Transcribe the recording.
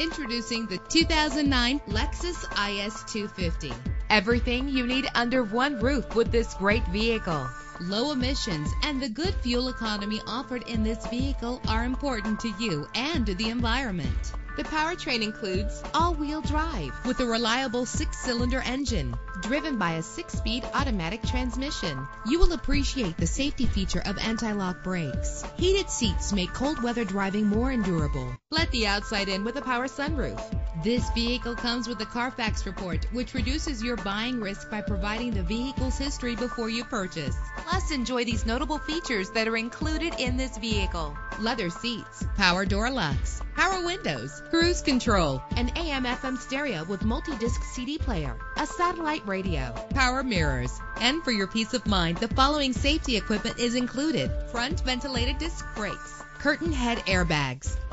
Introducing the 2009 Lexus IS 250. Everything you need under one roof with this great vehicle. Low emissions and the good fuel economy offered in this vehicle are important to you and to the environment. The powertrain includes all-wheel drive with a reliable six-cylinder engine driven by a six-speed automatic transmission. You will appreciate the safety feature of anti-lock brakes. Heated seats make cold weather driving more endurable. Let the outside in with a power sunroof. This vehicle comes with a Carfax report, which reduces your buying risk by providing the vehicle's history before you purchase. Plus, enjoy these notable features that are included in this vehicle. Leather seats, power door locks, power windows, cruise control, an AM FM stereo with multi-disc CD player, a satellite radio, power mirrors. And for your peace of mind, the following safety equipment is included. Front ventilated disc brakes, curtain head airbags,